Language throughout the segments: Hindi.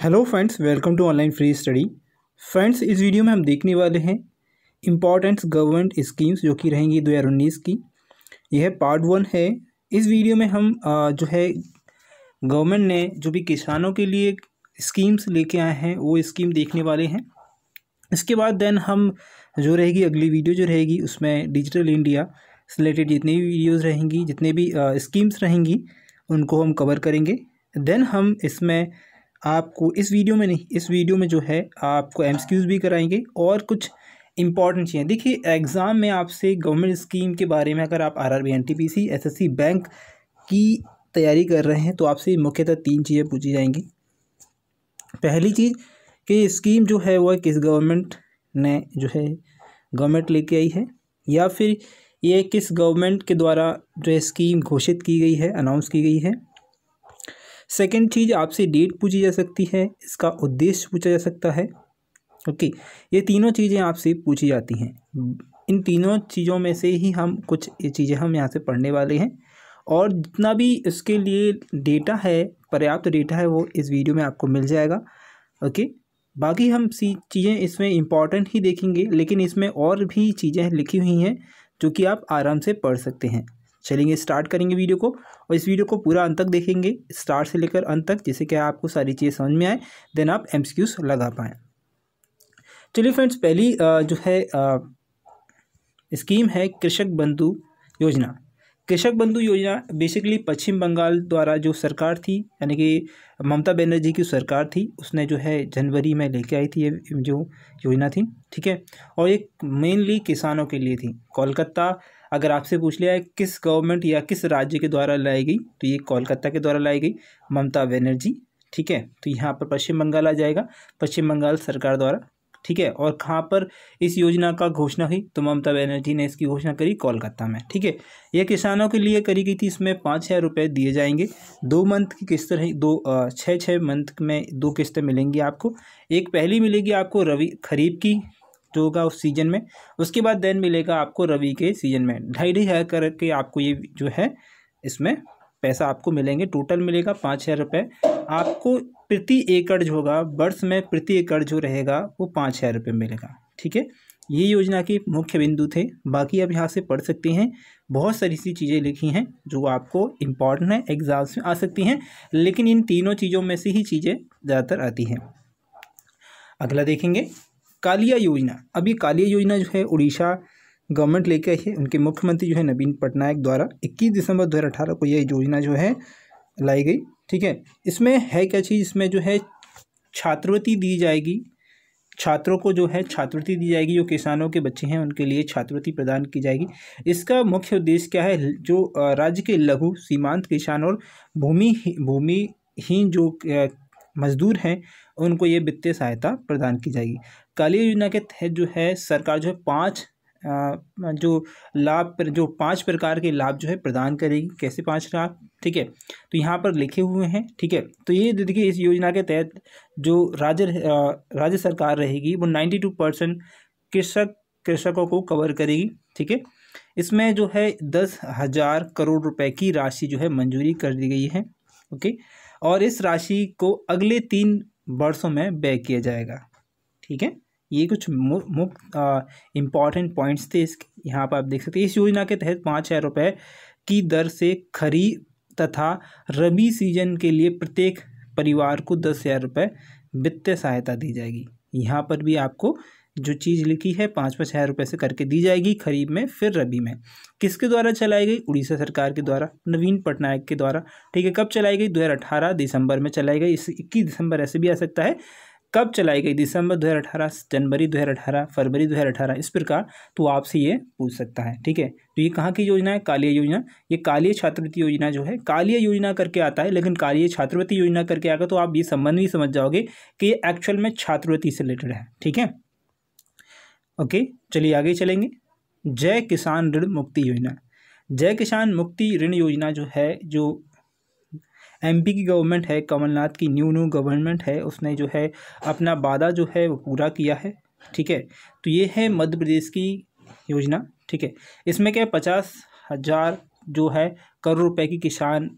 Hello friends welcome to online free study friends इस वीडियो में हम देखने वाले हैं इम्पॉर्टेंट्स गवर्नमेंट स्कीम्स जो कि रहेंगी दो हज़ार उन्नीस की। यह पार्ट वन है। इस वीडियो में हम जो है गवर्नमेंट ने जो भी किसानों के लिए स्कीम्स लेके आए हैं, वो स्कीम देखने वाले हैं। इसके बाद देन हम जो रहेगी, अगली वीडियो जो रहेगी, उसमें डिजिटल इंडिया से रिलेटेड जितनी भी वीडियोज़ रहेंगी, जितने भी स्कीम्स रहेंगी, उनको हम कवर करेंगे। देन हम इसमें आपको इस वीडियो में नहीं, इस वीडियो में जो है, आपको एम भी कराएँगे और कुछ इंपॉर्टेंट चीज़ें। देखिए एग्ज़ाम में आपसे गवर्नमेंट स्कीम के बारे में अगर आप R R B N T P C S S C bank की तैयारी कर रहे हैं तो आपसे मुख्यतः तीन चीज़ें पूछी जाएँगी। पहली चीज़ कि स्कीम जो है, वह किस गवर्नमेंट ने जो है गवर्नमेंट लेके आई है, या फिर ये किस गवर्नमेंट के द्वारा जो स्कीम घोषित की गई है अनाउंस की गई है सेकेंड चीज़ आपसे डेट पूछी जा सकती है, इसका उद्देश्य पूछा जा सकता है। ओके ये तीनों चीज़ें आपसे पूछी जाती हैं। इन तीनों चीज़ों में से ही हम कुछ ये चीज़ें हम यहाँ से पढ़ने वाले हैं। और जितना भी इसके लिए डेटा है, पर्याप्त डेटा है, वो इस वीडियो में आपको मिल जाएगा। ओके बाकी हम सी चीज़ें इसमें इंपॉर्टेंट ही देखेंगे, लेकिन इसमें और भी चीज़ें लिखी हुई हैं, जो कि आप आराम से पढ़ सकते हैं। चलेंगे स्टार्ट करेंगे वीडियो को और इस वीडियो को पूरा अंत तक देखेंगे स्टार्ट से लेकर अंत तक जिससे कि आपको सारी चीज़ें समझ में आए देन आप एम लगा पाएँ। चलिए फ्रेंड्स पहली जो है स्कीम है कृषक बंधु योजना। कृषक बंधु योजना बेसिकली पश्चिम बंगाल द्वारा जो सरकार थी, यानी कि ममता बनर्जी की सरकार थी, उसने जो है जनवरी में लेके आई थी ये जो योजना थी, ठीक है? और ये मेनली किसानों के लिए थी। कोलकाता अगर आपसे पूछ लिया है किस गवर्नमेंट या किस राज्य के द्वारा लाई गई तो ये कोलकाता के द्वारा लाई गई, ममता बनर्जी, ठीक है? तो यहाँ पर पश्चिम बंगाल आ जाएगा, पश्चिम बंगाल सरकार द्वारा, ठीक है? और कहाँ पर इस योजना का घोषणा हुई तो ममता बनर्जी ने इसकी घोषणा करी कोलकाता में, ठीक है? यह किसानों के लिए करी गई थी, इसमें पाँच हज़ार रुपये दिए जाएँगे। दो मंथ की किस्त रही, दो छः छः मंथ में दो किस्तें मिलेंगी आपको। एक पहली मिलेगी आपको रवि, खरीफ की जो होगा उस सीज़न में, उसके बाद देन मिलेगा आपको रवि के सीज़न में। ढाई ढाई हज़ार करके आपको ये जो है, इसमें पैसा आपको मिलेंगे। टोटल मिलेगा पाँच हज़ार रुपये आपको प्रति एकड़ जो होगा, वर्ष में प्रति एकड़ जो रहेगा, वो पाँच हज़ार रुपये मिलेगा। ठीक है? ये योजना के मुख्य बिंदु थे। बाकी आप यहाँ से पढ़ सकते हैं। बहुत सारी सी चीज़ें लिखी हैं, जो आपको इंपॉर्टेंट है एग्ज़ाम्स में आ सकती हैं, लेकिन इन तीनों चीज़ों में से ही चीज़ें ज़्यादातर आती हैं। अगला देखेंगे। कालिया योजना। अब ये कालिया योजना जो है, उड़ीसा गवर्नमेंट लेके आई है। उनके मुख्यमंत्री जो है, नवीन पटनायक द्वारा 21 दिसंबर 2018 को यह योजना जो है, लाई गई। ठीक है? इसमें है क्या चीज़? इसमें जो है, छात्रवृत्ति दी जाएगी। छात्रों को जो है, छात्रवृत्ति दी जाएगी। जो किसानों के बच्चे हैं, उनके लिए छात्रवृत्ति प्रदान की जाएगी। इसका मुख्य उद्देश्य क्या है? जो राज्य के लघु, सीमांत किसान और भूमि भूमिहीन जो मजदूर हैं, उनको ये वित्तीय सहायता प्रदान की जाएगी। काली योजना के तहत जो है, सरकार जो है पाँच जो लाभ पर, जो पाँच प्रकार के लाभ जो है प्रदान करेगी। कैसे पाँच लाभ? ठीक है तो यहाँ पर लिखे हुए हैं, ठीक है। तो ये देखिए, इस योजना के तहत जो राज्य राज्य सरकार रहेगी, वो नाइन्टी टू परसेंट कृषक, कृषकों को कवर करेगी, ठीक है। इसमें जो है दस हज़ार करोड़ रुपए की राशि जो है मंजूरी कर दी गई है, ओके। और इस राशि को अगले तीन वर्षों में व्यय किया जाएगा, ठीक है। ये कुछ मुख्य इंपॉर्टेंट पॉइंट्स थे इस यहाँ पर आप देख सकते हैं, इस योजना के तहत पाँच हज़ार रुपये की दर से खरीफ तथा रबी सीज़न के लिए प्रत्येक परिवार को दस हज़ार रुपये वित्तीय सहायता दी जाएगी। यहाँ पर भी आपको जो चीज़ लिखी है, पाँच पाँच हज़ार रुपये से करके दी जाएगी खरीब में, फिर रबी में। किसके द्वारा चलाई गई? उड़ीसा सरकार के द्वारा, नवीन पटनायक के द्वारा। ठीक है, कब चलाई गई? दो हज़ार अठारह दिसंबर में चलाई गई। इस इक्कीस दिसंबर ऐसे भी आ सकता है कब चलाई गई? दिसंबर 2018 जनवरी 2018 फरवरी 2018 इस प्रकार तो आपसे ये पूछ सकता है, ठीक है? तो ये कहाँ की योजना है? कालिया योजना। ये कालिया छात्रवृत्ति योजना जो है, कालिया योजना करके आता है, लेकिन कालिया छात्रवृत्ति योजना करके आएगा तो आप ये संबंध भी समझ जाओगे कि ये एक्चुअल में छात्रवृत्ति से रिलेटेड है, ठीक है? ओके चलिए आगे चलेंगे। जय किसान ऋण मुक्ति योजना। जय किसान मुक्ति ऋण योजना जो है, जो एमपी की गवर्नमेंट है कमलनाथ की न्यू न्यू गवर्नमेंट है उसने जो है अपना वादा जो है वो पूरा किया है ठीक है? तो ये है मध्य प्रदेश की योजना ठीक है? इसमें क्या पचास हज़ार जो है करोड़ रुपए की किसान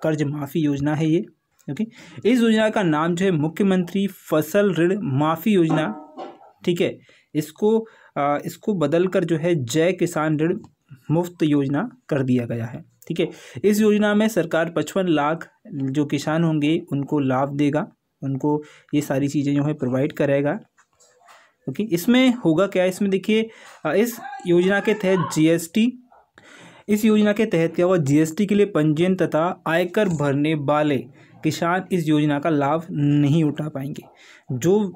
कर्ज माफ़ी योजना है ये ओके? इस योजना का नाम जो है मुख्यमंत्री फ़सल ऋण माफ़ी योजना ठीक है? इसको आ, इसको बदल कर जो है जय किसान ऋण मुफ़्त योजना कर दिया गया है। ठीक है? इस योजना में सरकार पचपन लाख जो किसान होंगे, उनको लाभ देगा, उनको ये सारी चीज़ें जो है प्रोवाइड करेगा। ओके? इसमें होगा क्या? इसमें देखिए इस योजना के तहत जीएसटी इस योजना के तहत क्या हुआ? जीएसटी के लिए पंजीयन तथा आयकर भरने वाले किसान इस योजना का लाभ नहीं उठा पाएँगे। जो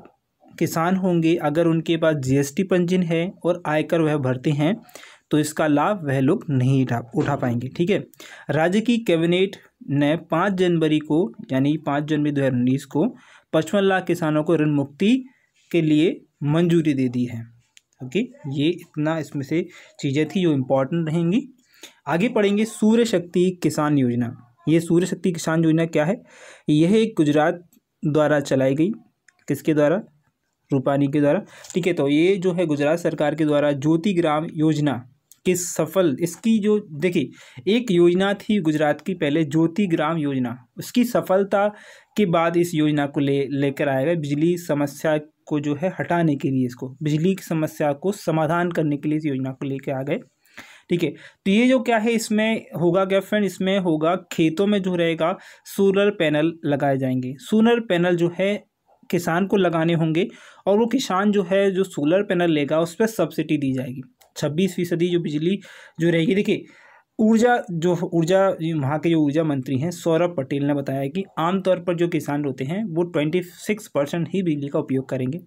किसान होंगे, अगर उनके पास जीएसटी पंजीयन है और आयकर वह भरते हैं तो इसका लाभ वह लोग नहीं उठा पाएँगे, ठीक है? राज्य की कैबिनेट ने पाँच जनवरी को, यानी पाँच जनवरी दो हज़ार उन्नीस को, पचपन लाख किसानों को ऋण मुक्ति के लिए मंजूरी दे दी है। ओके? ये इतना इसमें से चीज़ें थी जो इम्पोर्टेंट रहेंगी। आगे पढ़ेंगे सूर्य शक्ति किसान योजना। ये सूर्य शक्ति किसान योजना क्या है? यह एक गुजरात द्वारा चलाई गई। किसके द्वारा? रूपानी के द्वारा। ठीक है तो ये जो है गुजरात सरकार के द्वारा ज्योति ग्राम योजना के सफल, इसकी जो, देखिए, एक योजना थी गुजरात की पहले, ज्योति ग्राम योजना। उसकी सफलता के बाद इस योजना को ले, लेकर आएगा बिजली समस्या को जो है हटाने के लिए इसको, बिजली की समस्या को समाधान करने के लिए इस योजना को लेकर आ गए। ठीक है तो ये जो क्या है, इसमें होगा क्या फ्रेंड? इसमें होगा खेतों में जो रहेगा, सोलर पैनल लगाए जाएँगे। सोलर पैनल जो है, किसान को लगाने होंगे और वो किसान जो है, जो सोलर पैनल लेगा, उस पर सब्सिडी दी जाएगी। छब्बीस फ़ीसदी जो बिजली जो रहेगी। देखिए ऊर्जा जो ऊर्जा वहाँ के जो ऊर्जा मंत्री हैं सौरभ पटेल ने बताया कि आमतौर पर जो किसान होते हैं वो ट्वेंटी सिक्स परसेंट ही बिजली का उपयोग करेंगे।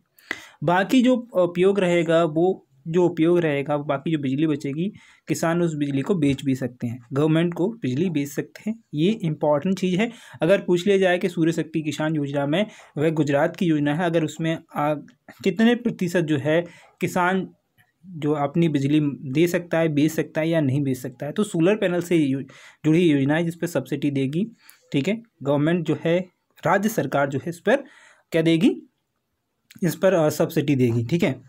बाकी जो उपयोग रहेगा वो जो उपयोग रहेगा बाकी जो बिजली बचेगी किसान उस बिजली को बेच भी सकते हैं। गवर्नमेंट को बिजली बेच सकते हैं। ये इंपॉर्टेंट चीज़ है। अगर पूछ लिया जाए कि सूर्य शक्ति किसान योजना में वह गुजरात की योजना है अगर उसमें आ, कितने प्रतिशत जो है किसान जो अपनी बिजली दे सकता है, बेच सकता है या नहीं बेच सकता है तो सोलर पैनल से जुड़ी योजना है जिस पर सब्सिडी देगी, ठीक है? गवर्नमेंट जो है, राज्य सरकार जो है इस पर क्या देगी? इस पर सब्सिडी देगी, ठीक है?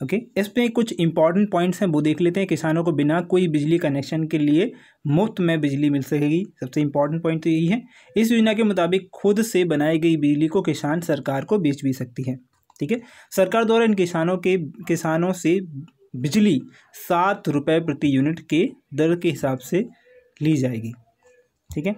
ओके इसमें कुछ इंपॉर्टेंट पॉइंट्स हैं, वो देख लेते हैं। किसानों को बिना कोई बिजली कनेक्शन के लिए मुफ़्त में बिजली मिल सकेगी। सबसे इंपॉर्टेंट पॉइंट तो यही है। इस योजना के मुताबिक खुद से बनाई गई बिजली को किसान सरकार को बेच भी सकती है। ठीक है? सरकार द्वारा इन किसानों के, किसानों से बिजली सात रुपये प्रति यूनिट के दर के हिसाब से ली जाएगी, ठीक है?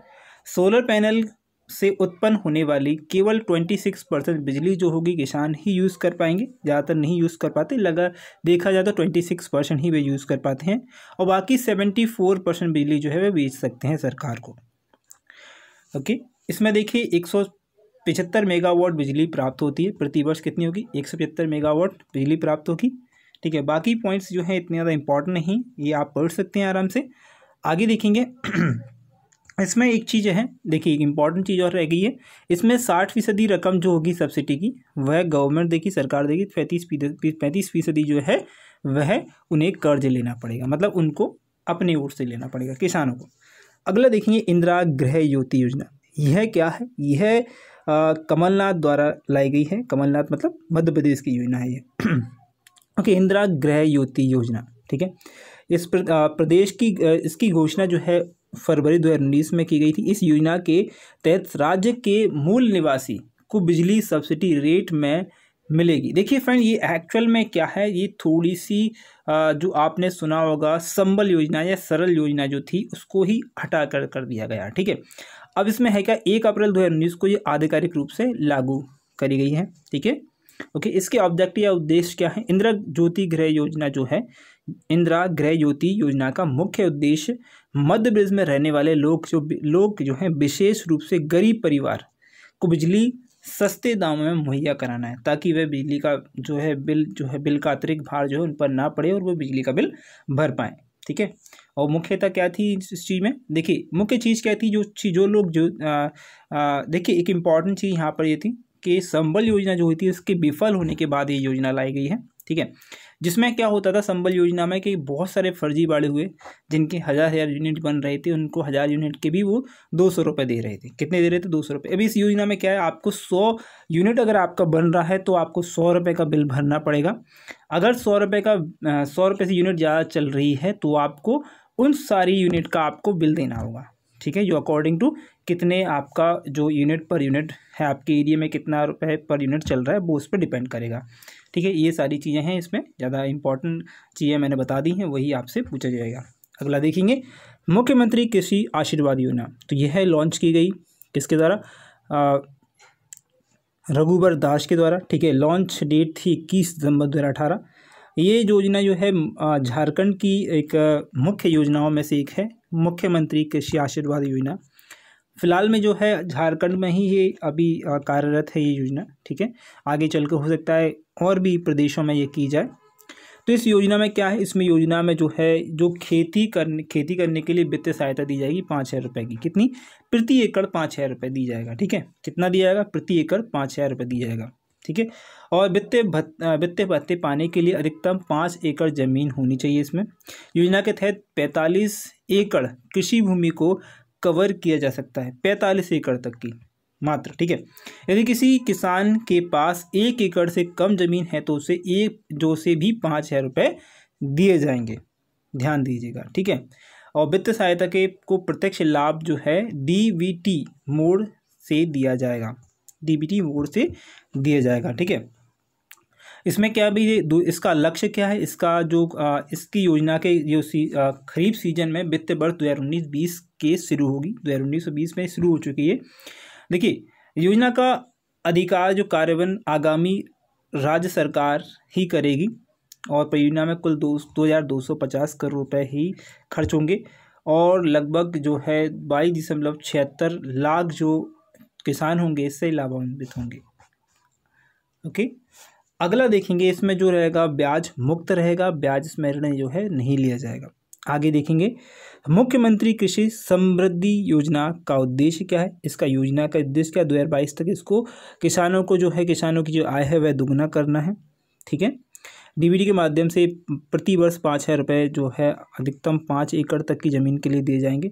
सोलर पैनल से उत्पन्न होने वाली केवल ट्वेंटी सिक्स परसेंट बिजली जो होगी किसान ही यूज़ कर पाएँगे, ज़्यादातर नहीं यूज़ कर पाते। लगा, देखा जाए तो ट्वेंटी सिक्स परसेंट ही वे यूज़ कर पाते हैं और बाकी सेवेंटी फोर परसेंट बिजली जो है वे बेच सकते हैं सरकार को। ओके? इसमें देखिए एक सौ पिछहत्तर मेगावाट बिजली प्राप्त होती है। प्रति वर्ष कितनी होगी? एक सौ पचहत्तर मेगावाट बिजली प्राप्त होगी। ठीक है, बाकी पॉइंट्स जो हैं इतने ज़्यादा इंपॉर्टेंट नहीं, ये आप पढ़ सकते हैं आराम से। आगे देखेंगे। इसमें एक चीज़ है, देखिए एक इंपॉर्टेंट चीज़ और रह गई है। इसमें साठ फ़ीसदी रकम जो होगी सब्सिडी की, वह गवर्नमेंट देगी, सरकार देगी, पैंतीस पैंतीस फ़ीसदी जो है, वह उन्हें कर्ज लेना पड़ेगा। मतलब उनको अपनी ओर से लेना पड़ेगा किसानों को। अगला देखेंगे, इंदिरा गृह ज्योति योजना। यह क्या है? यह कमलनाथ द्वारा लाई गई है। कमलनाथ मतलब मध्य प्रदेश की योजना है ये। ओके इंदिरा गृह ज्योति योजना ठीक है? इस प्र, आ, प्रदेश की इसकी घोषणा जो है फरवरी दो हज़ार उन्नीस में की गई थी। इस योजना के तहत राज्य के मूल निवासी को बिजली सब्सिडी रेट में मिलेगी। देखिए फ्रेंड ये एक्चुअल में क्या है? ये थोड़ी सी जो आपने सुना होगा संबल योजना या सरल योजना जो थी उसको ही हटा कर कर दिया गया ठीक है? अब इसमें है क्या? एक अप्रैल दो हज़ार उन्नीस को ये आधिकारिक रूप से लागू करी गई है, ठीक है? ओके, इसके ऑब्जेक्टिव या उद्देश्य क्या है? इंदिरा ज्योति गृह योजना जो है, इंदिरा गृह ज्योति योजना का मुख्य उद्देश्य मध्य प्रदेश में रहने वाले लोग जो लोग जो हैं, विशेष रूप से गरीब परिवार को बिजली सस्ते दामों में मुहैया कराना है, ताकि वह बिजली का जो है बिल, जो है बिल का अतिरिक्त भार जो है उन पर ना पड़े और वो बिजली का बिल भर पाएँ, ठीक है? और मुख्यतः क्या थी इस चीज़ में? देखिए, मुख्य चीज़ क्या थी जो जो लोग जो देखिए, एक इंपॉर्टेंट चीज़ यहाँ पर ये थी कि संबल योजना जो हुई थी उसके विफल होने के बाद ये योजना लाई गई है, ठीक है? जिसमें क्या होता था संबल योजना में कि बहुत सारे फर्जी बाड़े हुए, जिनके हज़ार हज़ार यूनिट बन रहे थे, उनको हज़ार यूनिट के भी वो दो सौ रुपये दे रहे थे। कितने दे रहे थे? दो सौ रुपये अभी इस योजना में क्या है, आपको सौ यूनिट अगर आपका बन रहा है तो आपको सौ रुपये का बिल भरना पड़ेगा। अगर सौ रुपये का सौ रुपये से यूनिट ज़्यादा चल रही है तो आपको उन सारी यूनिट का आपको बिल देना होगा। ठीक है? जो अकॉर्डिंग टू कितने आपका जो यूनिट पर यूनिट है, आपके एरिया में कितना रुपये पर यूनिट चल रहा है, वो उस पर डिपेंड करेगा। ठीक है? ये सारी चीज़ें हैं इसमें। ज़्यादा इंपॉर्टेंट चीज़ें मैंने बता दी हैं, वही आपसे पूछा जाएगा। अगला देखेंगे। मुख्यमंत्री कृषि आशीर्वाद योजना। तो यह है लॉन्च की गई। किसके द्वारा? रघुबर दास के द्वारा। ठीक है? लॉन्च डेट थी इक्कीस दिसंबर दो हज़ार अठारह। ये योजना जो है झारखंड की एक मुख्य योजनाओं में से एक है, मुख्यमंत्री कृषि आशीर्वाद योजना। फ़िलहाल में जो है, झारखंड में ही ये अभी कार्यरत है ये योजना, ठीक है? आगे चलकर हो सकता है और भी प्रदेशों में ये की जाए। तो इस योजना में क्या है? इसमें योजना में जो है, जो खेती करने खेती करने के लिए वित्तीय सहायता दी जाएगी पाँच हज़ार रुपये की। कितनी? प्रति एकड़ पाँच हज़ार रुपये दी जाएगा, ठीक है? कितना दिया जाएगा? प्रति एकड़ पाँच हज़ार रुपये दिया जाएगा। ठीक है? और वित्तीय वित्तीय भत्ते पाने के लिए अधिकतम पाँच एकड़ ज़मीन होनी चाहिए इसमें। योजना के तहत पैंतालीस एकड़ कृषि भूमि को कवर किया जा सकता है, पैंतालीस एकड़ तक की मात्र, ठीक है? यदि किसी किसान के पास एक एकड़ से कम ज़मीन है तो उसे एक, जो से भी पाँच हज़ार रुपये दिए जाएँगे, ध्यान दीजिएगा, ठीक है? और वित्त सहायता के को प्रत्यक्ष लाभ जो है डीबीटी मोड से दिया जाएगा। डीबीटी मोड से दिया जाएगा ठीक है? इसमें क्या भी इसका लक्ष्य क्या है? इसका जो आ, इसकी योजना के जो सी खरीफ सीज़न में वित्त वर्ष दो हज़ार उन्नीस बीस के शुरू होगी। दो हज़ार उन्नीस बीस में शुरू हो चुकी है। देखिए योजना का अधिकार जो कार्यान्वयन आगामी राज्य सरकार ही करेगी और परियोजना में कुल दो दो हज़ार दो सौ पचास करोड़ रुपए ही खर्च होंगे और लगभग जो है बाईस दशमलव छिहत्तर लाख जो किसान होंगे, इससे लाभान्वित होंगे। ओके? अगला देखेंगे, इसमें जो रहेगा, ब्याज मुक्त रहेगा, ब्याज इसमें ऋण जो है, नहीं लिया जाएगा। आगे देखेंगे, मुख्यमंत्री कृषि समृद्धि योजना का उद्देश्य क्या है? इसका योजना का उद्देश्य क्या दो हज़ार बाईस तक इसको किसानों को जो है, किसानों की जो आय है, वह दुगना करना है। ठीक है? डीबीटी के माध्यम से प्रति वर्ष पाँच हज़ार रुपये जो है, अधिकतम पाँच एकड़ तक की ज़मीन के लिए दिए जाएँगे।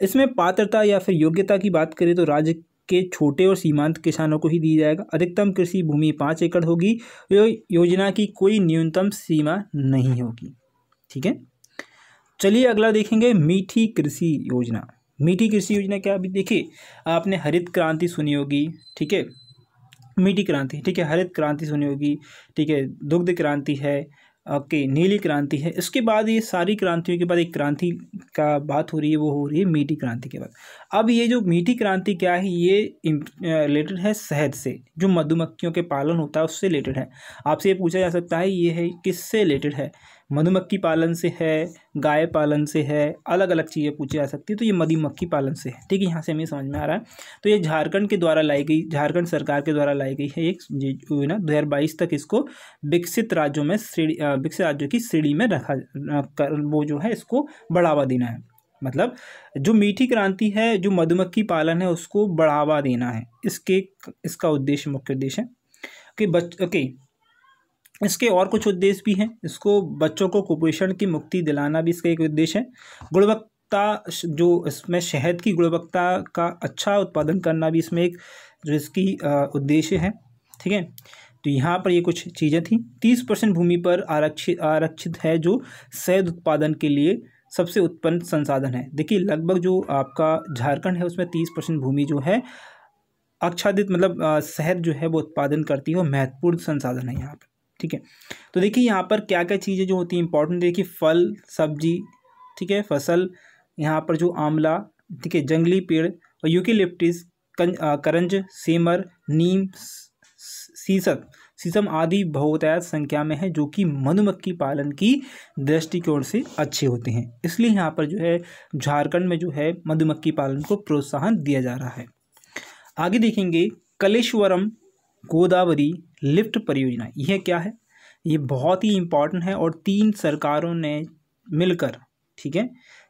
इसमें पात्रता या फिर योग्यता की बात करें तो राज्य के छोटे और सीमांत किसानों को ही दी जाएगा। अधिकतम कृषि भूमि पाँच एकड़ होगी। यो, योजना की कोई न्यूनतम सीमा नहीं होगी। ठीक है? चलिए अगला देखेंगे मीठी कृषि योजना। मीठी कृषि योजना क्या अभी देखिए आपने हरित क्रांति सुनी होगी ठीक है? मीठी क्रांति ठीक है? हरित क्रांति सुनी होगी ठीक है? दुग्ध क्रांति है ओके नीली क्रांति है। इसके बाद ये सारी क्रांतियों के बाद एक क्रांति का बात हो रही है, वो हो रही है मीठी क्रांति के बाद। अब ये जो मीठी क्रांति क्या है, ये रिलेटेड है शहद से। जो मधुमक्खियों के पालन होता है, उससे रिलेटेड है। आपसे ये पूछा जा सकता है, ये है किससे रिलेटेड है? मधुमक्खी पालन से है, गाय पालन से है अलग अलग चीज़ें पूछी जा सकती है तो ये मधुमक्खी पालन से है। ठीक है, यहाँ से हमें समझ में आ रहा है। तो ये झारखंड के द्वारा लाई गई, झारखंड सरकार के द्वारा लाई गई है एक ना, दो हज़ार बाईस तक इसको विकसित राज्यों में श्रेणी विकसित राज्यों की श्रेणी में रखा कर, वो जो है इसको बढ़ावा देना है। मतलब जो मीठी क्रांति है, जो मधुमक्खी पालन है, उसको बढ़ावा देना है। इसके, इसका उद्देश्य, मुख्य उद्देश्य है कि बच, ओके इसके और कुछ उद्देश्य भी हैं। इसको बच्चों को कुपोषण की मुक्ति दिलाना भी इसका एक उद्देश्य है। गुणवत्ता जो इसमें शहद की गुणवत्ता का अच्छा उत्पादन करना भी इसमें एक जो इसकी उद्देश्य है। ठीक है? तो यहाँ पर ये कुछ चीज़ें थी। तीस परसेंट भूमि पर आरक्षित आरक्षित है जो शहद उत्पादन के लिए सबसे उत्पन्न संसाधन है। देखिए, लगभग जो आपका झारखंड है, उसमें तीस परसेंट भूमि जो है, आच्छादित मतलब शहद जो है वो उत्पादन करती है वो महत्वपूर्ण संसाधन है यहाँ पर। ठीक है? तो देखिए, यहाँ पर क्या क्या चीज़ें जो होती हैं इंपॉर्टेंट देखिए, फल, सब्ज़ी, ठीक है, फ़सल, यहाँ पर जो आंवला, ठीक है, जंगली पेड़ और यूकेलिप्टिस करंज, सेमर, नीम सीसक सीसम आदि बहुतायत संख्या में है, जो कि मधुमक्खी पालन की दृष्टिकोण से अच्छे होते हैं। इसलिए यहाँ पर जो है, झारखंड में जो है, मधुमक्खी पालन को प्रोत्साहन दिया जा रहा है। आगे देखेंगे, कलेश्वरम गोदावरी लिफ्ट परियोजना। यह क्या है? ये बहुत ही इंपॉर्टेंट है और तीन सरकारों ने मिलकर ठीक है?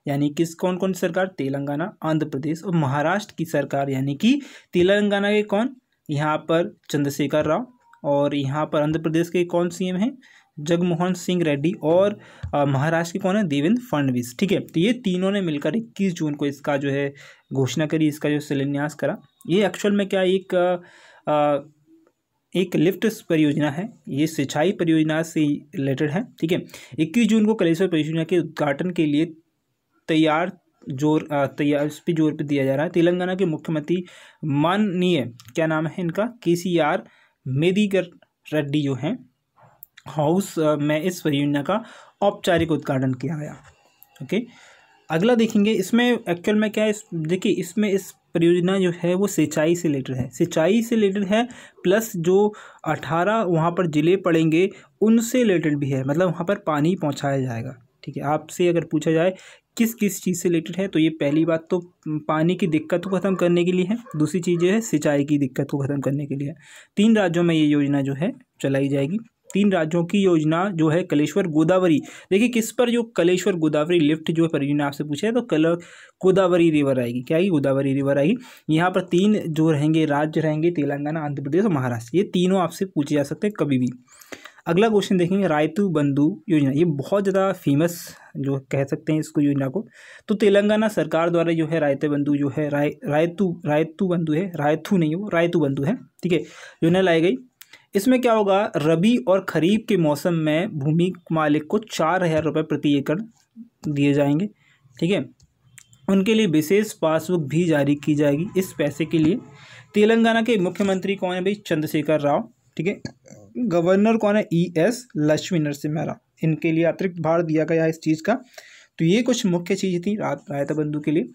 यानी किस कौन कौन सरकार? तेलंगाना आंध्र प्रदेश और महाराष्ट्र की सरकार। यानी कि तेलंगाना के कौन? यहाँ पर चंद्रशेखर राव और यहाँ पर आंध्र प्रदेश के कौन सीएम हैं? जगमोहन सिंह रेड्डी और महाराष्ट्र के कौन है? देवेंद्र फडणवीस ठीक है? तो ये तीनों ने मिलकर इक्कीस जून को इसका जो है घोषणा करी इसका जो शिलान्यास करा। ये एक्चुअल में क्या एक आ, एक लिफ्ट परियोजना है, ये सिंचाई परियोजना से रिलेटेड है, ठीक है? इक्कीस जून को कलेश्वर परियोजना के उद्घाटन के लिए तैयार ज़ोर तैयार इस पर ज़ोर पर दिया जा रहा है। तेलंगाना के मुख्यमंत्री माननीय, क्या नाम है इनका? के सी आर मेदिकर रेड्डी जो हैं, हाउस में इस परियोजना का औपचारिक उद्घाटन किया गया, ओके? अगला देखेंगे, इसमें एक्चुअल में क्या है देखिए, इसमें इस परियोजना जो है, वो सिंचाई से रिलेटेड है। सिंचाई से रिलेटेड है प्लस जो अठारह वहाँ पर ज़िले पड़ेंगे, उनसे रिलेटेड भी है मतलब वहाँ पर पानी पहुँचाया जाएगा। ठीक है, आपसे अगर पूछा जाए किस किस चीज़ से रिलेटेड है तो ये पहली बात तो पानी की दिक्कत को ख़त्म करने के लिए है, दूसरी चीज़ है, सिंचाई की दिक्कत को ख़त्म करने के लिए तीन राज्यों में ये योजना जो है, चलाई जाएगी। तीन राज्यों की योजना जो है कलेश्वर, गोदावरी। देखिए, किस पर जो कलेश्वर, गोदावरी लिफ्ट जो है परियोजना आपसे पूछा है तो कल गोदावरी रिवर आएगी। क्या आएगी गोदावरी रिवर आएगी यहाँ पर तीन जो रहेंगे राज्य रहेंगे, तेलंगाना, आंध्र प्रदेश और महाराष्ट्र। ये तीनों आपसे पूछे जा सकते हैं कभी भी। अगला क्वेश्चन देखेंगे, रायतु बंधु योजना। ये बहुत ज़्यादा फ़ेमस जो कह सकते हैं इसको योजना को। तो तेलंगाना सरकार द्वारा जो है रायते बंधु जो है, राय, रायतु रायतु बंधु है, रायथू नहीं, वो रायतु बंधु है। ठीक है, योजना लाई गई। इसमें क्या होगा? रबी और खरीफ के मौसम में भूमि मालिक को चार हज़ार रुपये प्रति एकड़ दिए जाएँगे, ठीक है? उनके लिए विशेष पासबुक भी जारी की जाएगी इस पैसे के लिए। तेलंगाना के मुख्यमंत्री कौन है भाई? चंद्रशेखर राव, ठीक है? गवर्नर कौन है? E S Lakshmi Narasimha Rao. इनके लिए अतिरिक्त भार दिया गया है इस चीज़ का। तो ये कुछ मुख्य चीज़ थी रात रायता बंधु के लिए।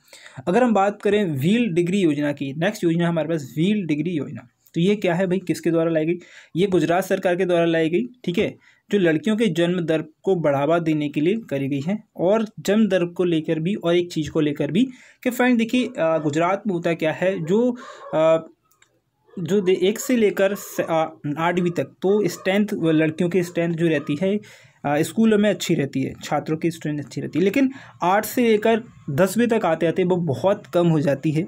अगर हम बात करें व्हील डिग्री योजना की नेक्स्ट योजना हमारे पास व्हील डिग्री योजना। तो ये क्या है भाई? किसके द्वारा लाई गई? ये गुजरात सरकार के द्वारा लाई गई, ठीक है? जो लड़कियों के जन्म दर को बढ़ावा देने के लिए करी गई है और जन्म दर को लेकर भी और एक चीज़ को लेकर भी कि फ्रेंड देखिए गुजरात में होता क्या है? जो जो एक से लेकर आठवीं तक तो स्ट्रेंथ लड़कियों की स्ट्रेंथ जो रहती है स्कूलों में अच्छी रहती है, छात्रों की स्ट्रेंथ अच्छी रहती है। लेकिन आठ से लेकर दसवीं तक आते आते वो बहुत कम हो जाती है,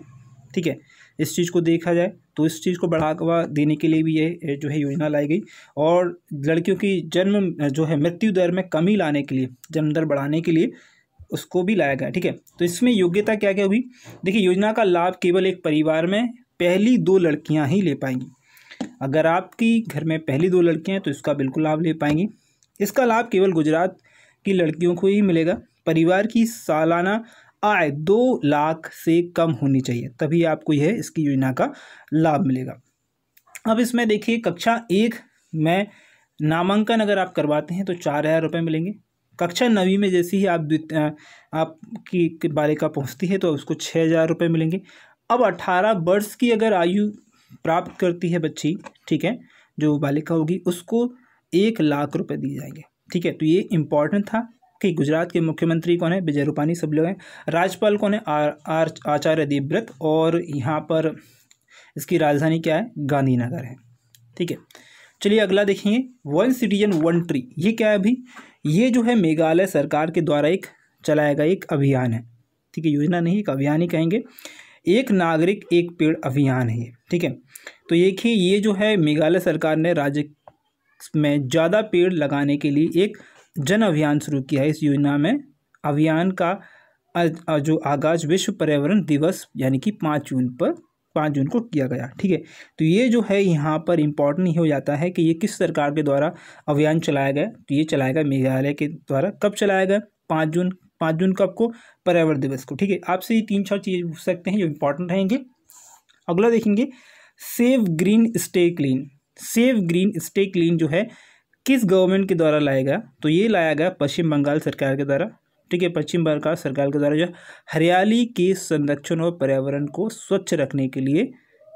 ठीक है? इस चीज़ को देखा जाए तो इस चीज़ को बढ़ावा देने के लिए भी ये जो है योजना लाई गई। और लड़कियों की जन्म, जो है मृत्यु दर में कमी लाने के लिए, जन्म दर बढ़ाने के लिए उसको भी लाया गया, ठीक है? तो इसमें योग्यता क्या क्या हुई? देखिए, योजना का लाभ केवल एक परिवार में पहली दो लड़कियाँ ही ले पाएँगी। अगर आपकी घर में पहली दो लड़कियाँ हैं तो इसका बिल्कुल लाभ ले पाएँगी। इसका लाभ केवल गुजरात की लड़कियों को ही मिलेगा। परिवार की सालाना आय दो लाख से कम होनी चाहिए, तभी आपको यह इसकी योजना का लाभ मिलेगा। अब इसमें देखिए, कक्षा एक में नामांकन अगर आप करवाते हैं तो चार हज़ार रुपये मिलेंगे। कक्षा नवी में जैसे ही आप आपकी बालिका पहुँचती है तो उसको छः हज़ार रुपये मिलेंगे। अब अठारह वर्ष की अगर आयु प्राप्त करती है बच्ची, ठीक है, जो बालिका होगी, उसको एक लाख रुपए दिए जाएँगे। ठीक है तो ये इंपॉर्टेंट था। कि गुजरात के मुख्यमंत्री कौन है? विजय रूपानी, सब लोग हैं। राज्यपाल कौन है? आर आर, आचार्य देवव्रत और यहाँ पर इसकी राजधानी क्या है? गांधीनगर है। ठीक है। चलिए अगला देखेंगे वन सिटीजन वन ट्री ये क्या है अभी? ये जो है मेघालय सरकार के द्वारा एक चलाया गया एक अभियान है। ठीक है, योजना नहीं, एक अभियान ही कहेंगे। एक नागरिक, एक पेड़ अभियान है ये। ठीक है। तो देखिए, ये जो है मेघालय सरकार ने राज्य में ज़्यादा पेड़ लगाने के लिए एक जन अभियान शुरू किया है। इस योजना में अभियान का जो आगाज़ विश्व पर्यावरण दिवस यानी कि पाँच जून पर, पाँच जून को किया गया, ठीक है? तो ये जो है, यहाँ पर इम्पोर्टेंट ही हो जाता है कि ये किस सरकार के द्वारा अभियान चलाया गया तो ये चलाया गया मेघालय के द्वारा। कब चलाया गया? पाँच जून पाँच जून कब को पर्यावरण दिवस को, ठीक है? आपसे ये तीन चार चीज़ें पूछ सकते हैं, जो इम्पोर्टेंट रहेंगे। अगला देखेंगे, save green stay clean. Save green stay clean जो है किस गवर्नमेंट के द्वारा लाया गया? तो ये लाया गया पश्चिम बंगाल सरकार के द्वारा। ठीक है, पश्चिम बंगाल सरकार के द्वारा जो हरियाली के संरक्षण और पर्यावरण को स्वच्छ रखने के लिए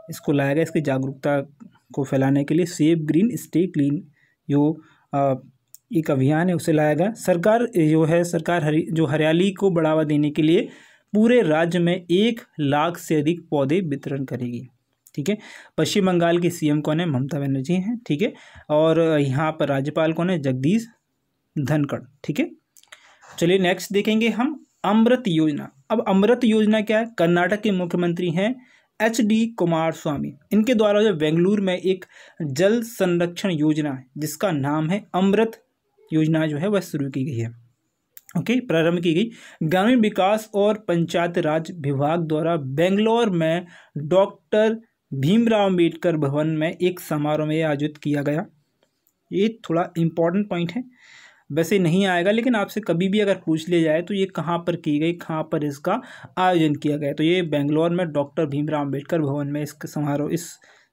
इसको लाया गया, इसकी जागरूकता को फैलाने के लिए सेव ग्रीन, स्टे क्लीन जो एक अभियान है, उसे लाया गया। सरकार जो है, सरकार हरी, जो हरियाली को बढ़ावा देने के लिए पूरे राज्य में एक लाख से अधिक पौधे वितरण करेगी। ठीक है? पश्चिम बंगाल के सीएम कौन है? ममता बनर्जी हैं ठीक है? और यहाँ पर राज्यपाल कौन है? जगदीश धनखड़ ठीक है? चलिए नेक्स्ट देखेंगे हम अमृत योजना। अब अमृत योजना क्या है? कर्नाटक के मुख्यमंत्री हैं एच डी कुमार स्वामी। इनके द्वारा जो बेंगलुरु में एक जल संरक्षण योजना है जिसका नाम है अमृत योजना जो है वह शुरू की गई है। ओके okay, प्रारंभ की गई। ग्रामीण विकास और पंचायत राज विभाग द्वारा बेंगलोर में डॉक्टर भीमराव अंबेडकर भवन में एक समारोह में आयोजित किया गया। ये थोड़ा इम्पोर्टेंट पॉइंट है। वैसे नहीं आएगा, लेकिन आपसे कभी भी अगर पूछ लिया जाए तो ये कहाँ पर की गई, कहाँ पर इसका आयोजन किया गया? तो ये बेंगलोर में डॉक्टर भीमराव अंबेडकर भवन में इस समारोह इस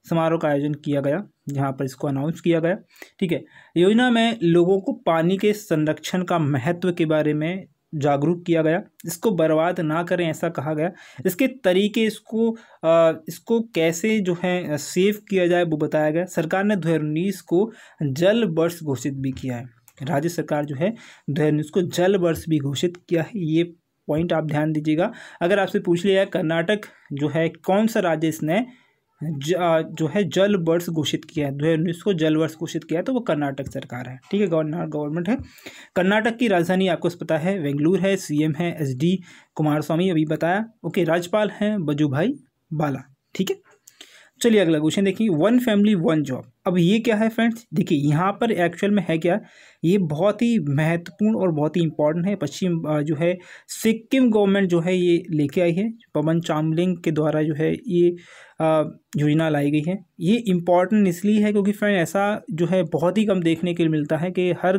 समारोह का आयोजन किया गया, जहाँ पर इसको अनाउंस किया गया। ठीक है, योजना में लोगों को पानी के संरक्षण का महत्व के बारे में जागरूक किया गया। इसको बर्बाद ना करें ऐसा कहा गया। इसके तरीके इसको आ, इसको कैसे जो है सेव किया जाए वो बताया गया। सरकार ने दो हज़ार उन्नीस को जल वर्ष घोषित भी किया है। राज्य सरकार जो है दो हज़ार को जल वर्ष भी घोषित किया है। ये पॉइंट आप ध्यान दीजिएगा। अगर आपसे पूछ लिया कर्नाटक जो है कौन सा राज्य इसने जो है जल वर्ष घोषित किया है। दो हज़ार उन्नीस को जल वर्ष घोषित किया है तो वो कर्नाटक सरकार है। ठीक है, गवर्नर, गवर्नमेंट है। कर्नाटक की राजधानी आपको पता है, बेंगलुर है, सीएम है, एस डी कुमार स्वामी अभी बताया। ओके, राज्यपाल हैं बजूभाई बाला। ठीक है चलिए अगला क्वेश्चन देखिए वन फैमिली वन जॉब अब ये क्या है फ्रेंड्स देखिए, यहाँ पर एक्चुअल में है क्या? ये बहुत ही महत्वपूर्ण और बहुत ही इंपॉर्टेंट है। पश्चिम जो है, सिक्किम गवर्नमेंट जो है ये लेके आई है। पवन चामलिंग के द्वारा जो है ये योजना लाई गई है। ये इंपॉर्टेंट इसलिए है क्योंकि फ्रेंड ऐसा जो है बहुत ही कम देखने के लिए मिलता है कि हर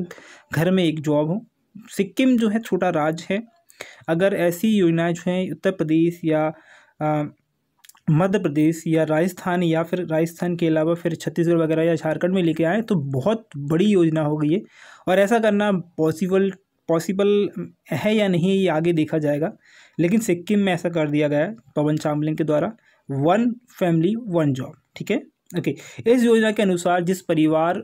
घर में एक जॉब हो। सिक्किम जो है छोटा राज्य है। अगर ऐसी योजनाएँ जो हैं उत्तर प्रदेश या मध्य प्रदेश या राजस्थान या फिर राजस्थान के अलावा फिर छत्तीसगढ़ वगैरह या झारखंड में लेके आए तो बहुत बड़ी योजना हो गई है। और ऐसा करना पॉसिबल पॉसिबल है या नहीं ये आगे देखा जाएगा। लेकिन सिक्किम में ऐसा कर दिया गया है पवन चामलिंग के द्वारा। वन फैमिली वन जॉब ठीक है? ओके इस योजना के अनुसार जिस परिवार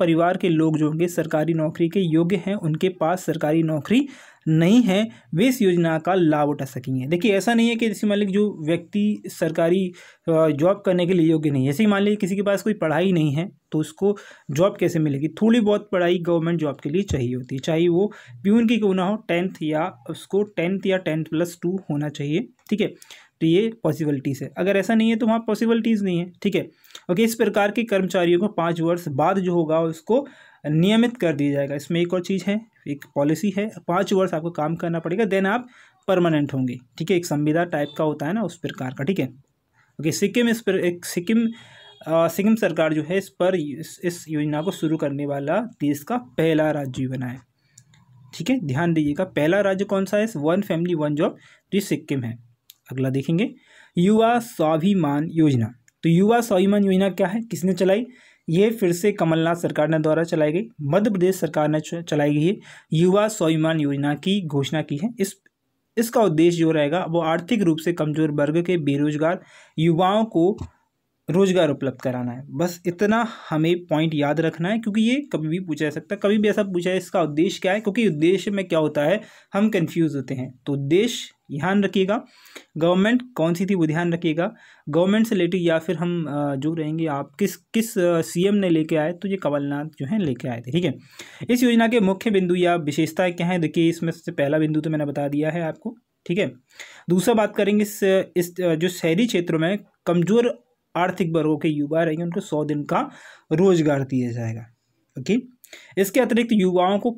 परिवार के लोग जो होंगे, सरकारी नौकरी के योग्य हैं, उनके पास सरकारी नौकरी नहीं है, वे इस योजना का लाभ उठा सकेंगे। देखिए, ऐसा नहीं है कि जैसे मान लीजिए जो व्यक्ति सरकारी जॉब करने के लिए योग्य नहीं है। जैसे मान लीजिए किसी के पास कोई पढ़ाई नहीं है तो उसको जॉब कैसे मिलेगी? थोड़ी बहुत पढ़ाई गवर्नमेंट जॉब के लिए चाहिए होती है। चाहे वो प्यून की क्यों ना हो, टेंथ या उसको टेंथ या टेंथ प्लस टू होना चाहिए, ठीक है? तो ये पॉसिबिलिटीज़ है। अगर ऐसा नहीं है तो वहाँ पॉसिबिलिटीज़ नहीं है, ठीक है? ओके, इस प्रकार के कर्मचारियों को पाँच वर्ष बाद जो होगा, उसको नियमित कर दिया जाएगा। इसमें एक और चीज़ है एक पॉलिसी है पाँच वर्ष आपको काम करना पड़ेगा देन आप परमानेंट होंगे। ठीक है एक संविदा टाइप का होता है ना उस प्रकार का ठीक है? ओके सिक्किम इस पर एक सिक्किम सिक्किम सरकार जो है इस पर इस, इस योजना को शुरू करने वाला देश का पहला राज्य बना है। ठीक है ध्यान दीजिएगा पहला राज्य कौन सा है? वन फैमिली वन जॉब जो सिक्किम है। अगला देखेंगे युवा स्वाभिमान योजना। तो युवा स्वाभिमान योजना क्या है? किसने चलाई? ये फिर से कमलनाथ सरकार ने द्वारा चलाई गई, मध्य प्रदेश सरकार ने चलाई गई युवा स्वाभिमान योजना की घोषणा की है। इस, इसका उद्देश्य जो रहेगा, वो आर्थिक रूप से कमज़ोर वर्ग के बेरोजगार युवाओं को रोज़गार उपलब्ध कराना है। बस इतना हमें पॉइंट याद रखना है, क्योंकि ये कभी भी पूछा जा सकता है कभी भी ऐसा पूछा है इसका उद्देश्य क्या है? क्योंकि उद्देश्य में क्या होता है, हम कंफ्यूज होते हैं। तो उद्देश्य ध्यान रखिएगा। गवर्नमेंट कौन सी थी वो ध्यान रखिएगा। गवर्नमेंट से रिलेटेड या फिर हम जो रहेंगे आप, किस किस सीएम ने लेके आए तो ये कमलनाथ जो है लेके आए थे, ठीक है? इस योजना के मुख्य बिंदु या विशेषताएँ क्या है? देखिए, इसमें सबसे पहला बिंदु तो मैंने बता दिया है आपको, ठीक है? दूसरा बात करेंगे इस इस जो शहरी क्षेत्रों में कमज़ोर आर्थिक वर्गों के युवा रहेंगे, उनको सौ दिन का रोज़गार दिया जाएगा, ओके? इसके अतिरिक्त युवाओं को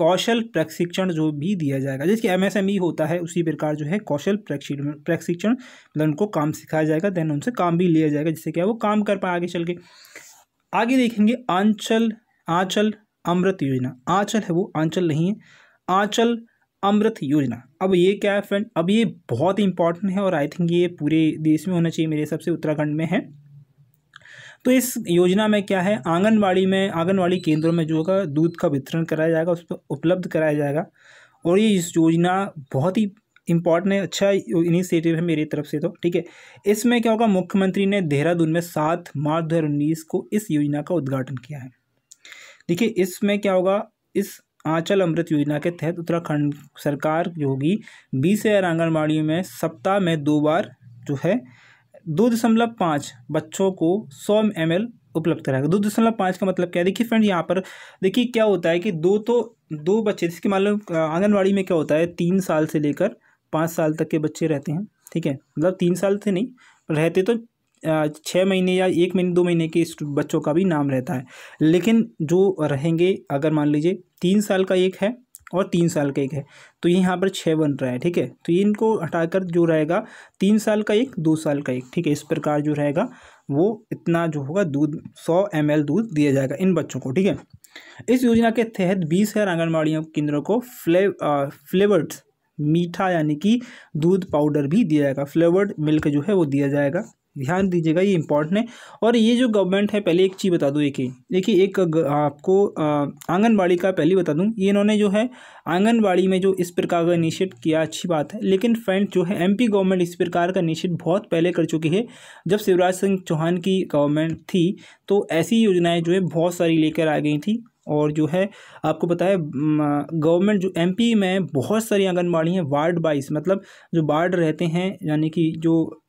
कौशल प्रशिक्षण जो भी दिया जाएगा जैसे एमएसएमई होता है, उसी प्रकार जो है कौशल प्रशिक्षण प्रशिक्षण मतलब उनको काम सिखाया जाएगा, देन उनसे काम भी लिया जाएगा, जिससे क्या वो काम कर पाए आगे चल के। आगे देखेंगे आंचल आंचल अमृत योजना। आंचल है वो, आंचल नहीं है, आंचल अमृत योजना। अब ये क्या है फ्रेंड, अब ये बहुत ही इंपॉर्टेंट है और आई थिंक ये पूरे देश में होना चाहिए, मेरे हिसाब से उत्तराखंड में है। तो इस योजना में क्या है? आंगनवाड़ी में आंगनवाड़ी केंद्रों में जो होगा, दूध का वितरण कराया जाएगा, उस पर उपलब्ध कराया जाएगा। और ये इस योजना बहुत ही इंपॉर्टेंट है अच्छा इनिशिएटिव है मेरी तरफ़ से तो ठीक है? इसमें क्या होगा? मुख्यमंत्री ने देहरादून में सात मार्च दो हज़ार उन्नीस को इस योजना का उद्घाटन किया है। देखिए, इसमें क्या होगा? इस आंचल अमृत योजना के तहत उत्तराखंड सरकार जो होगी, बीस हज़ार आंगनबाड़ियों में सप्ताह में दो बार जो है दो दशमलव पाँच बच्चों को सौ एम उपलब्ध कराएगा। दो दशमलव पाँच का मतलब क्या है? देखिए फ्रेंड यहाँ पर देखिए क्या होता है कि दो तो दो बच्चे जिसके मान लो आंगनबाड़ी में क्या होता है? तीन साल से लेकर पाँच साल तक के बच्चे रहते हैं, ठीक है? मतलब तीन साल से नहीं रहते तो छः महीने या एक महीने, दो महीने के बच्चों का भी नाम रहता है। लेकिन जो रहेंगे, अगर मान लीजिए, तीन साल का एक है और तीन साल का एक है। तो ये यहाँ पर छः बन रहा है, ठीक है? तो इनको हटाकर जो रहेगा, तीन साल का एक, दो साल का एक, ठीक है? इस प्रकार जो रहेगा, वो इतना जो होगा, दूध, सौ एमएल दूध दिया जाएगा इन बच्चों को, ठीक है? इस योजना के तहत बीस हज़ार आंगनबाड़ी केंद्रों को फ्ले फ्लेवर्ड, मीठा यानी कि दूध पाउडर भी दिया जाएगा। फ्लेवर्ड मिल्क जो है वो दिया जाएगा। ध्यान दीजिएगा, ये इंपॉर्टेंट है। और ये जो गवर्नमेंट है, पहले एक चीज़ बता दूँ, एक ही। देखिए, एक आपको आंगनबाड़ी का पहले बता दूँ। ये इन्होंने जो है, आंगनबाड़ी में जो इस प्रकार का इनिशिएट किया, अच्छी बात है। लेकिन फ्रेंड जो है एमपी गवर्नमेंट इस प्रकार का इनिशिएट बहुत पहले कर चुकी है। जब शिवराज सिंह चौहान की गवर्नमेंट थी तो ऐसी योजनाएँ जो है, बहुत सारी लेकर आ गई थी। और जो है, आपको पता है गवर्नमेंट जो एमपी में बहुत सारी आंगनबाड़ी हैं, वार्ड वाइज मतलब जो वार्ड रहते हैं, यानी कि जो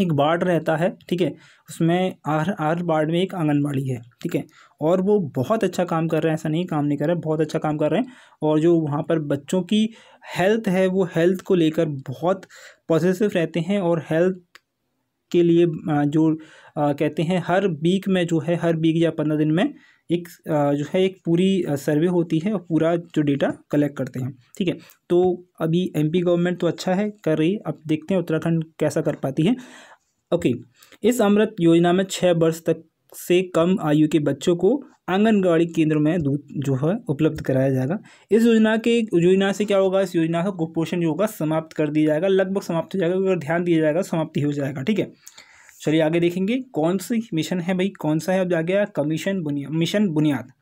एक वार्ड रहता है, ठीक है? उसमें हर हर वार्ड में एक आंगनबाड़ी है, ठीक है? और वो बहुत अच्छा काम कर रहे हैं, ऐसा नहीं काम नहीं कर रहे, बहुत अच्छा काम कर रहे हैं। और जो वहाँ पर बच्चों की हेल्थ है, वो हेल्थ को लेकर बहुत पॉजिटिव रहते हैं और हेल्थ के लिए जो कहते हैं, हर वीक में जो है, हर वीक या पंद्रह दिन में एक जो है, एक पूरी सर्वे होती है और पूरा जो डेटा कलेक्ट करते हैं, ठीक है? तो अभी एमपी गवर्नमेंट तो अच्छा है, कर रही अब देखते हैं उत्तराखंड कैसा कर पाती है। ओके इस अमृत योजना में छः वर्ष तक से कम आयु के बच्चों को आंगनबाड़ी केंद्र में दूध जो है उपलब्ध कराया जाएगा। इस योजना के, योजना से क्या होगा? इस योजना का कुपोषण जो होगा समाप्त कर दिया जाएगा, लगभग समाप्त हो जाएगा, अगर ध्यान दिया जाएगा, समाप्ति हो जाएगा, ठीक है? चलिए आगे देखेंगे, कौन सी मिशन है भाई? कौन सा है अब आगे? कमीशन बुनियाद मिशन बुनियाद।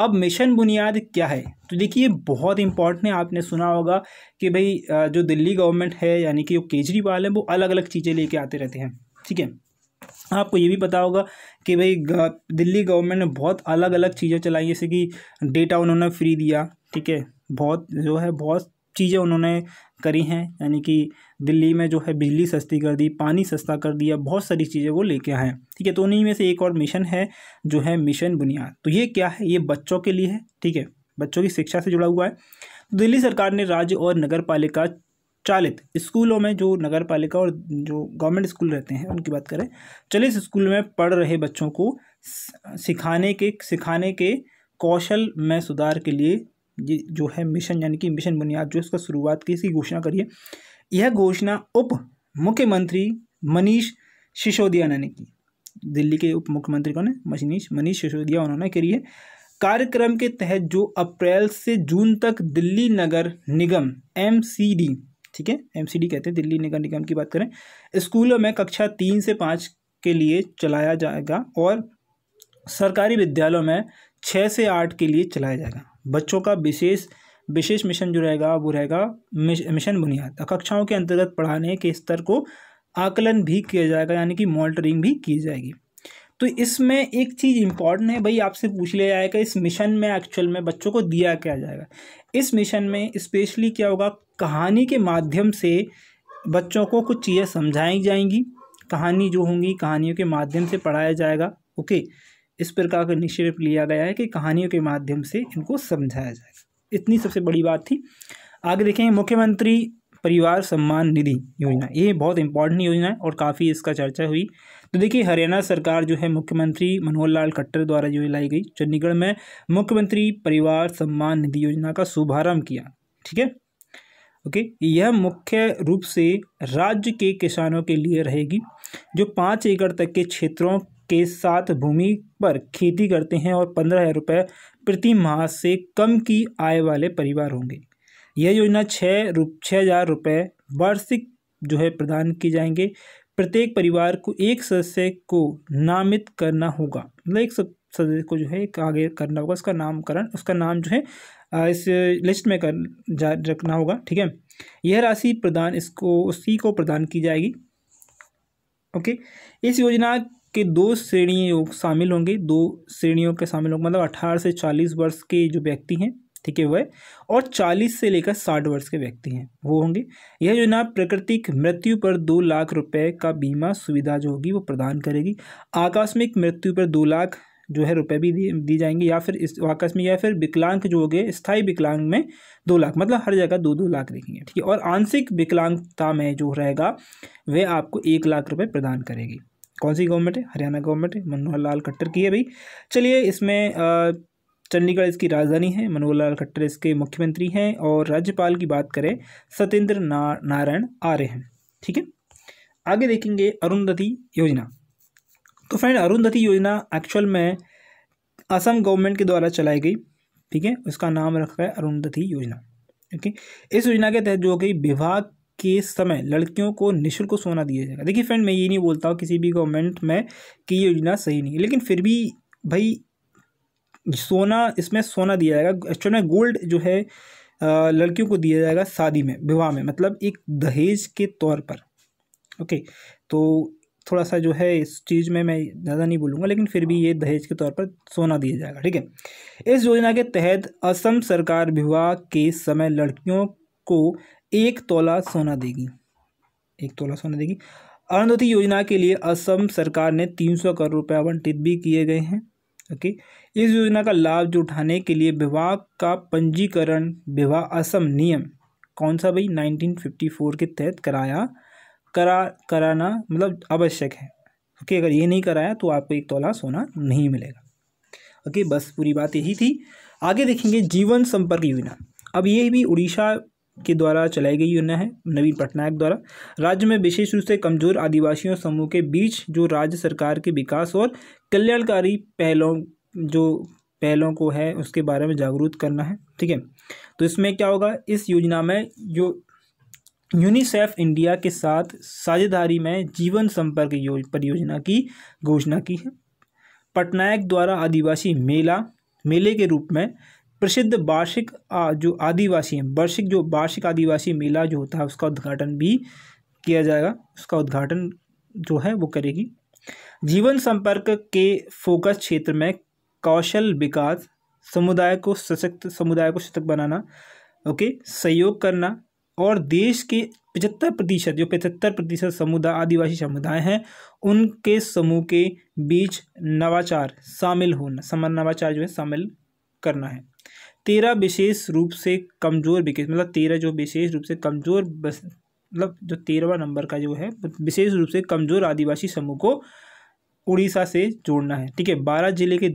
अब मिशन बुनियाद क्या है? तो देखिए, बहुत इंपॉर्टेंट है आपने सुना होगा कि भाई जो दिल्ली गवर्नमेंट है, यानी कि जो केजरीवाल है, वो अलग अलग चीज़ें लेके आते रहते हैं, ठीक है? आपको ये भी पता होगा कि भाई दिल्ली गवर्नमेंट ने बहुत अलग अलग चीज़ें चलाई, जैसे कि डेटा उन्होंने फ्री दिया, ठीक है? बहुत, जो है, बहुत चीज़ें उन्होंने करी हैं, यानी कि दिल्ली में जो है बिजली सस्ती कर दी, पानी सस्ता कर दिया, बहुत सारी चीज़ें वो लेके आए हैं। ठीक है तो उन्हीं में से एक और मिशन है, जो है मिशन बुनियाद। तो ये क्या है? ये बच्चों के लिए है, ठीक है? बच्चों की शिक्षा से जुड़ा हुआ है। तो दिल्ली सरकार ने राज्य और नगर पालिका चालित स्कूलों में जो नगर पालिका और जो गवर्नमेंट स्कूल रहते हैं, उनकी बात करें चलित स्कूल में पढ़ रहे बच्चों को सिखाने के सिखाने के कौशल में सुधार के लिए ये जो है मिशन, यानी कि मिशन बुनियाद, जो इसका शुरुआत की, इसकी घोषणा करिए यह घोषणा उप मुख्यमंत्री मनीष सिसोदिया ने की। दिल्ली के उप मुख्यमंत्री कौन है? मनीष मनीष सिसोदिया उन्होंने करी है। कार्यक्रम के तहत जो अप्रैल से जून तक दिल्ली नगर निगम एमसीडी ठीक है? एमसीडी कहते हैं, दिल्ली नगर निगम की बात करें। स्कूलों में कक्षा तीन से पाँच के लिए चलाया जाएगा और सरकारी विद्यालयों में छः से आठ के लिए चलाया जाएगा। बच्चों का विशेष विशेष मिशन जो रहेगा, वो रहेगा मिशन बुनियाद। कक्षाओं के अंतर्गत पढ़ाने के स्तर को आकलन भी किया जाएगा, यानी कि मॉनिटरिंग भी की जाएगी। तो इसमें एक चीज़ इंपॉर्टेंट है, भाई आपसे पूछ लिया जाएगा, इस मिशन में एक्चुअल में बच्चों को दिया क्या जाएगा? इस मिशन में स्पेशली क्या होगा? कहानी के माध्यम से बच्चों को कुछ चीज़ें समझाई जाएँगी। कहानी जो होंगी, कहानियों के माध्यम से पढ़ाया जाएगा ओके इस प्रकार का इनिशिएटिव लिया गया है कि कहानियों के माध्यम से इनको समझाया जाएगा इतनी सबसे बड़ी बात थी। आगे देखें, मुख्यमंत्री परिवार सम्मान निधि योजना। ये बहुत इंपॉर्टेंट योजना है और काफ़ी इसका चर्चा हुई। तो देखिए, हरियाणा सरकार जो है मुख्यमंत्री मनोहर लाल खट्टर द्वारा जो लाई गई। चंडीगढ़ में मुख्यमंत्री परिवार सम्मान निधि योजना का शुभारंभ किया। ठीक है? ओके? यह मुख्य रूप से राज्य के किसानों के लिए रहेगी, जो पाँच एकड़ तक के क्षेत्रों के साथ भूमि पर खेती करते हैं और पंद्रह हज़ार रुपये प्रति माह से कम की आय वाले परिवार होंगे। यह योजना छः रु छः हज़ार रुपये वार्षिक जो है प्रदान किए जाएँगे। प्रत्येक परिवार को एक सदस्य को नामित करना होगा। मतलब एक सदस्य को जो है आगे करना होगा, उसका नामकरण, उसका नाम जो है इस लिस्ट में कर, जा, रखना होगा, ठीक है? यह राशि प्रदान इसको, उसी को प्रदान की जाएगी। ओके? इस योजना के दो श्रेणी शामिल होंगे दो श्रेणियों के शामिल होंगे मतलब अठारह से चालीस वर्ष के जो व्यक्ति हैं ठीक है वह और चालीस से लेकर साठ वर्ष के व्यक्ति हैं वो होंगे। यह योजना प्राकृतिक मृत्यु पर दो लाख रुपए का बीमा सुविधा जो होगी वो प्रदान करेगी। आकस्मिक मृत्यु पर दो लाख जो है रुपए भी दी, दी जाएँगे या फिर इस आकस्मिक या फिर विकलांग जो हो गए स्थायी विकलांग में दो लाख मतलब हर जगह दो दो लाख देखेंगे ठीक है और आंशिक विकलांगता में जो रहेगा वह आपको एक लाख रुपए प्रदान करेगी। कौन सी गवर्नमेंट है? हरियाणा गवर्नमेंट है। मनोहर लाल खट्टर की है भाई। चलिए इसमें चंडीगढ़ इसकी राजधानी है। मनोहर लाल खट्टर इसके मुख्यमंत्री हैं और राज्यपाल की बात करें सत्येंद्र ना, नारायण आर्य हैं। ठीक है? आगे देखेंगे अरुंधति योजना। तो फ्रेंड अरुंधति योजना एक्चुअल में असम गवर्नमेंट के द्वारा चलाई गई। ठीक है? उसका नाम रखा है अरुंधति योजना। है इस योजना के तहत जो गई विवाह के समय लड़कियों को निःशुल्क सोना दिया जाएगा। देखिए फ्रेंड मैं ये नहीं बोलता हूँ किसी भी गवर्नमेंट में कि ये योजना सही नहीं है, लेकिन फिर भी भाई, सोना, इसमें सोना दिया जाएगा। एक्चुअल में गोल्ड जो है लड़कियों को दिया जाएगा शादी में, विवाह में मतलब एक दहेज के तौर पर। ओके तो थोड़ा सा जो है इस चीज़ में मैं ज़्यादा नहीं बोलूँगा, लेकिन फिर भी ये दहेज के तौर पर सोना दिया जाएगा, ठीक है? इस योजना के तहत असम सरकार विवाह के समय लड़कियों को एक तोला सोना देगी। एक तोला सोना देगी। अरुंधति योजना के लिए असम सरकार ने तीन सौ करोड़ रुपये आवंटित भी किए गए हैं। ओके। इस योजना का लाभ जो उठाने के लिए विवाह का पंजीकरण विवाह असम नियम, कौन सा भाई? 1954 के तहत कराया, करा, कराना मतलब आवश्यक है। ओके, अगर ये नहीं कराया तो आपको एक तोला सोना नहीं मिलेगा। ओके, बस पूरी बात यही थी। आगे देखेंगे जीवन संपर्क योजना। अब ये भी उड़ीसा के द्वारा चलाई गई योजना है, नवीन पटनायक द्वारा। राज्य में विशेष रूप से कमज़ोर आदिवासियों समूह के बीच जो राज्य सरकार के विकास और कल्याणकारी पहलों, जो पहलों को है, उसके बारे में जागरूक करना है, ठीक है? तो इसमें क्या होगा? इस योजना में जो यूनिसेफ इंडिया के साथ साझेदारी में जीवन संपर्क परियोजना की घोषणा की है। पटनायक द्वारा आदिवासी मेला, मेले के रूप में प्रसिद्ध वार्षिक जो आदिवासी हैं, वार्षिक जो वार्षिक आदिवासी मेला जो होता है, उसका उद्घाटन भी किया जाएगा। उसका उद्घाटन जो है, वो करेगी। जीवन संपर्क के फोकस क्षेत्र में कौशल विकास, समुदाय को सशक्त, समुदाय को सशक्त बनाना, ओके, सहयोग करना और देश के पचहत्तर प्रतिशत, जो पचहत्तर प्रतिशत समुदाय, आदिवासी समुदाय हैं, उनके समूह के बीच नवाचार शामिल होना, समान नवाचार जो है, शामिल करना है। तेरह विशेष रूप से कमज़ोर विकेट मतलब तेरह जो विशेष रूप से कमज़ोर मतलब जो तेरहवा नंबर का जो है, विशेष रूप से कमज़ोर आदिवासी समूह को उड़ीसा से जोड़ना है। ठीक है बारह ज़िले के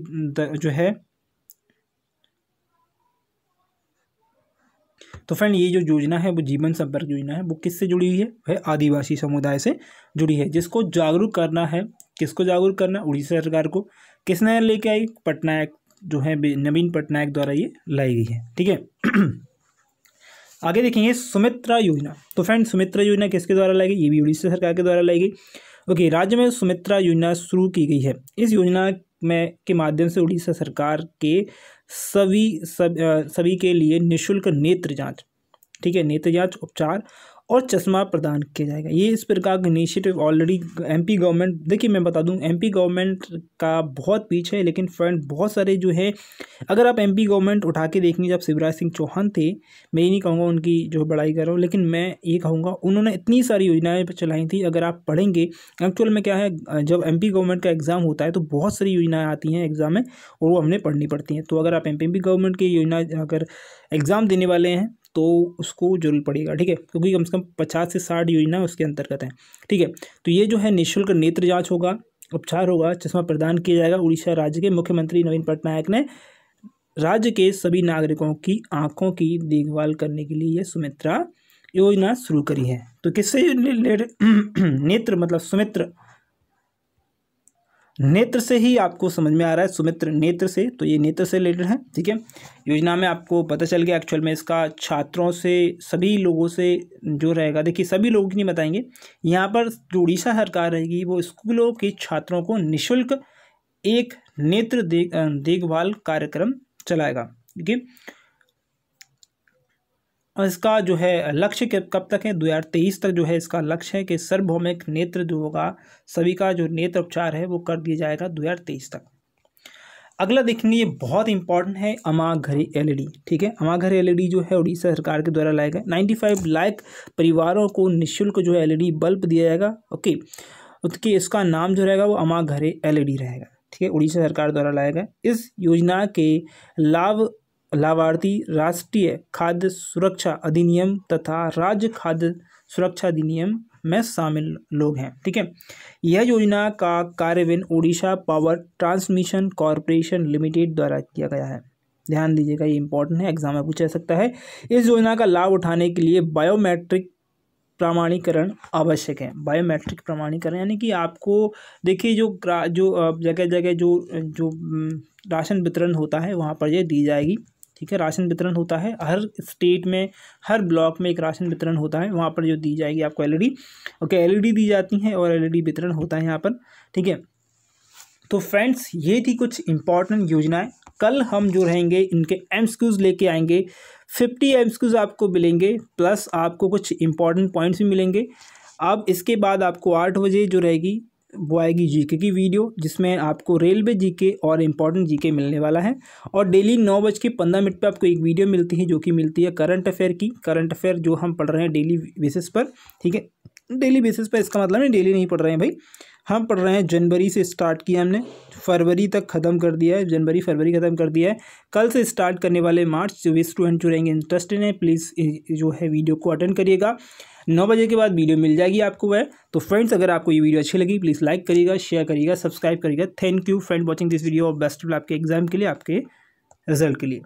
जो है तो फ्रेंड ये जो योजना है, वो जीवन संपर्क योजना है, वो किससे जुड़ी हुई है? वह आदिवासी समुदाय से जुड़ी है, जिसको जागरूक करना है, किसको जागरूक करना उड़ीसा सरकार को। किसने लेके आई? पटनायक जो है नवीन पटनायक द्वारा ये लाई गई है। ठीक है? आगे देखेंगे सुमित्रा योजना। तो फ्रेंड सुमित्रा योजना किसके द्वारा लाई गई? ये भी उड़ीसा सरकार के द्वारा लाई गई। ओके, राज्य में सुमित्रा योजना शुरू की गई है। इस योजना में के माध्यम से उड़ीसा सरकार के सभी, सब सभी के लिए निशुल्क नेत्र जाँच। ठीक है? नेत्र जाँच, उपचार और चश्मा प्रदान किया जाएगा। ये इस प्रकार का इनिशिएटिव ऑलरेडी एमपी गवर्नमेंट देखिए मैं बता दूँ एमपी गवर्नमेंट का बहुत पीछे है, लेकिन फ्रेंड बहुत सारे जो है, अगर आप एमपी गवर्नमेंट उठा के देखेंगे, जब शिवराज सिंह चौहान थे, मैं ये नहीं कहूँगा उनकी जो बड़ाई कर रहा हूँ, लेकिन मैं ये कहूँगा, उन्होंने इतनी सारी योजनाएँ चलाई थी, अगर आप पढ़ेंगे एक्चुअल में क्या है, जब एमपी गवर्नमेंट का एग्ज़ाम होता है तो बहुत सारी योजनाएँ आती हैं एग्ज़ाम में, और वो हमने पढ़नी पड़ती हैं। तो अगर आप एम गवर्नमेंट की योजना अगर एग्ज़ाम देने वाले हैं तो उसको ज़रूर पड़ेगा, ठीक है? क्योंकि कम से कम पचास से साठ योजना उसके अंतर्गत है, ठीक है? तो ये जो है निःशुल्क नेत्र जाँच होगा, उपचार होगा, चश्मा प्रदान किया जाएगा, उड़ीसा राज्य के मुख्यमंत्री नवीन पटनायक ने राज्य के सभी नागरिकों की आँखों की देखभाल करने के लिए यह सुमित्रा योजना शुरू करी है। तो किससे नेत्र मतलब सुमित्र नेत्र से ही आपको समझ में आ रहा है, सुमित्र नेत्र से तो ये नेत्र से रिलेटेड है, ठीक है? योजना में आपको पता चल गया एक्चुअल में इसका छात्रों से, सभी लोगों से जो रहेगा, देखिए सभी लोगों नहीं बताएँगे, यहाँ पर जो उड़ीसा सरकार रहेगी, वो स्कूलों के छात्रों को निःशुल्क एक नेत्र देख देखभाल कार्यक्रम चलाएगा, ठीक है? इसका जो है लक्ष्य कब तक है? दो हज़ार तेईस तक जो है इसका लक्ष्य है कि सार्वभौमिक नेत्र जो होगा, सभी का जो नेत्र उपचार है वो कर दिया जाएगा दो हज़ार तेईस तक। अगला देखेंगे ये बहुत इंपॉर्टेंट है अमा घरे एलईडी ठीक है? अमा घरे एलईडी जो है उड़ीसा सरकार के द्वारा लाया गया। नाइन्टी फाइव लाख परिवारों को निःशुल्क जो है एलईडी बल्ब दिया जाएगा, ओके? उसके इसका नाम जो रहेगा वो अमा घरे एलईडी रहेगा, ठीक है? उड़ीसा सरकार द्वारा लाया गया। इस योजना के लाभ लाभार्थी राष्ट्रीय खाद्य सुरक्षा अधिनियम तथा राज्य खाद्य सुरक्षा अधिनियम में शामिल लोग हैं, ठीक है? यह योजना का कार्यान्वयन Orissa power transmission corporation limited द्वारा किया गया है। ध्यान दीजिएगा, ये इंपॉर्टेंट है एग्ज़ाम में पूछा जा सकता है। इस योजना का लाभ उठाने के लिए बायोमेट्रिक प्रमाणीकरण आवश्यक है। बायोमेट्रिक प्रमाणीकरण, यानी कि आपको, देखिए, जो जो जगह जगह जो जो राशन वितरण होता है, वहाँ पर ये दी जाएगी। ठीक है, राशन वितरण होता है। हर स्टेट में, हर ब्लॉक में एक राशन वितरण होता है। वहाँ पर जो दी जाएगी आपको एलईडी ओके एलईडी दी जाती है और एलईडी वितरण होता है यहाँ पर। ठीक है? तो फ्रेंड्स ये थी कुछ इंपॉर्टेंट योजनाएँ। कल हम जो रहेंगे, इनके एम लेके आएँगे। फिफ्टी एम आपको मिलेंगे प्लस आपको कुछ इंपॉर्टेंट पॉइंट्स भी मिलेंगे। अब इसके बाद आपको आठ बजे जो रहेगी वो आएगी जीके की वीडियो जिसमें आपको रेलवे जीके और इम्पोर्टेंट जीके मिलने वाला है। और डेली नौ बज के पंद्रह मिनट पर आपको एक वीडियो मिलती है, जो कि मिलती है करंट अफेयर की। करंट अफेयर जो हम पढ़ रहे हैं डेली बेसिस पर, ठीक है? डेली बेसिस पर इसका मतलब नहीं डेली नहीं पढ़ रहे हैं भाई। हम पढ़ रहे हैं जनवरी से स्टार्ट किया हमने। फरवरी तक ख़त्म कर दिया है, जनवरी, फरवरी ख़त्म कर दिया है। कल से स्टार्ट करने वाले मार्च, जो भी स्टूडेंट जो रहेंगे इंटरेस्टेड हैं प्लीज़ जो है वीडियो को अटेंड करिएगा। नौ बजे के बाद वीडियो मिल जाएगी आपको वह। तो फ्रेंड्स अगर आपको ये वीडियो अच्छी लगी प्लीज़ लाइक करिएगा शेयर करिएगा सब्सक्राइब करिएगा। Thank you friend watching this video और बेस्ट आपके एग्ज़ाम के लिए, आपके रिज़ल्ट के लिए।